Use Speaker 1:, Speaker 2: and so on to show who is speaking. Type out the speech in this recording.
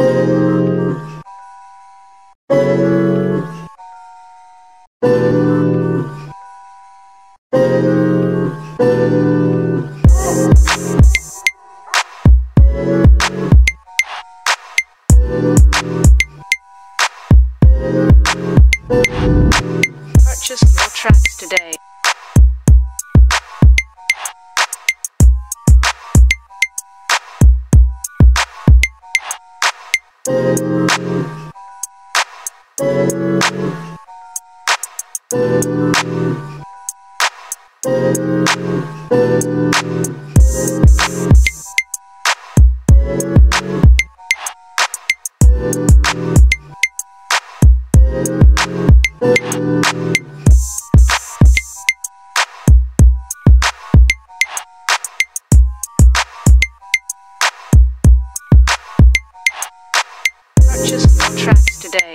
Speaker 1: Purchase Thank Purchase your tracks today.